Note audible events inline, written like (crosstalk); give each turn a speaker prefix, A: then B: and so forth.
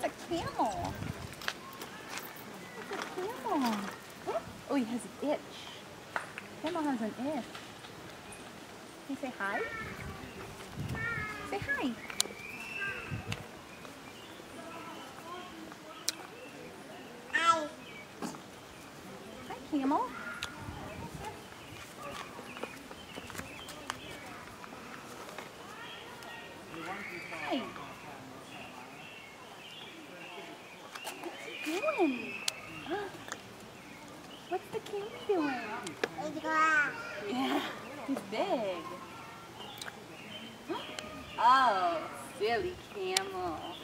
A: It's a camel. A camel. Oh, he has an itch. Camel has an itch. Can you say hi? Say hi.
B: Hi.
A: Hi, camel. Hi. Doing? What's the camel doing? Yeah, he's big. (gasps) Oh, silly camel.